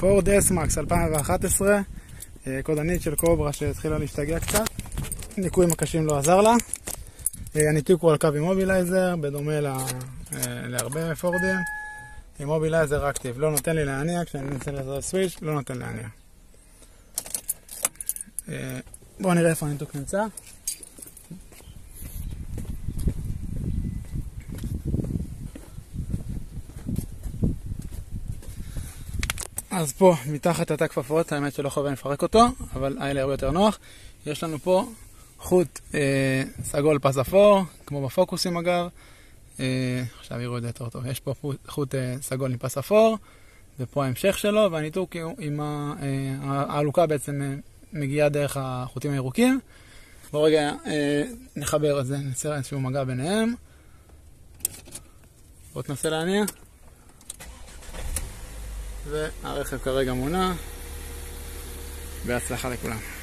פורד S-Max 2011, אה, קודנית של קוברה שהתחילה להשתגע קצת, ניקוי מקשים לא עזר לה. אה, הניתוק הוא על קו אימובילייזר, בדומה לה, אה, להרבה פורדים. immobilizer active, לא נותן לי להניע, כשאני מנסה לעשות switch, לא נותן להניע. בואו נראה איפה הניתוק נמצא. אז פה, מתחת לתא כפפות, האמת שלא חייב לפרק אותו, אבל היה לי הרבה יותר נוח. יש לנו פה חוט אה, סגול פס אפור, כמו בפוקוסים אגב. אה, עכשיו יראו את זה יותר טוב. יש פה חוט אה, סגול עם פס אפור, ופה ההמשך שלו, והניתוק עם ה, אה, בעצם אה, מגיעה דרך החוטים הירוקים. בואו רגע אה, נחבר את זה, נסיר איזשהו מגע ביניהם. בואו תנסה להניע. והרכב כרגע מונע. בהצלחה לכולם.